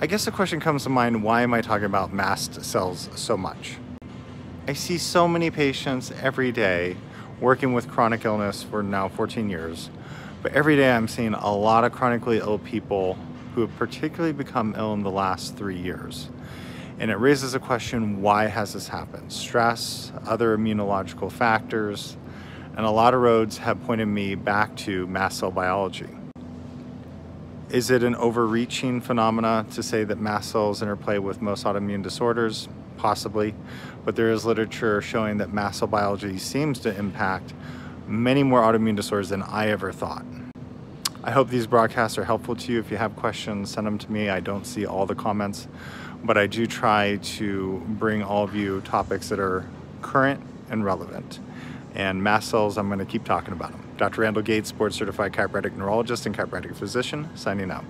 I guess the question comes to mind, why am I talking about mast cells so much? I see so many patients every day working with chronic illness for now 14 years, but every day I'm seeing a lot of chronically ill people who have particularly become ill in the last three years. And it raises a question, why has this happened? Stress, other immunological factors, and a lot of roads have pointed me back to mast cell biology. Is it an overreaching phenomena to say that mast cells interplay with most autoimmune disorders? Possibly, but there is literature showing that mast cell biology seems to impact many more autoimmune disorders than I ever thought. I hope these broadcasts are helpful to you. If you have questions, send them to me. I don't see all the comments, but I do try to bring all of you topics that are current and relevant. And mast cells, I'm going to keep talking about them. Dr. Randall Gates, board certified chiropractic neurologist and chiropractic physician, signing out.